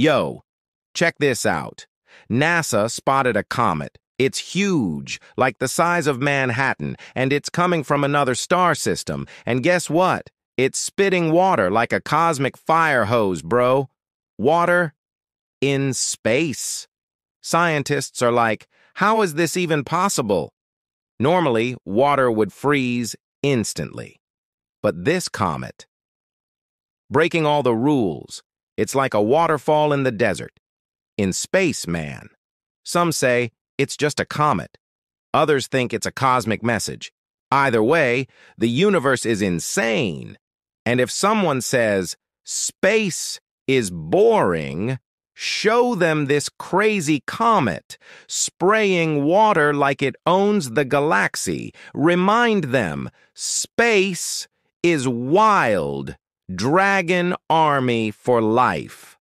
Yo, check this out. NASA spotted a comet. It's huge, like the size of Manhattan, and it's coming from another star system. And guess what? It's spitting water like a cosmic fire hose, bro. Water in space. Scientists are like, how is this even possible? Normally, water would freeze instantly. But this comet, breaking all the rules, it's like a waterfall in the desert. In space, man. Some say it's just a comet. Others think it's a cosmic message. Either way, the universe is insane. And if someone says, space is boring, show them this crazy comet, spraying water like it owns the galaxy. Remind them, space is wild. Dragon Army for life.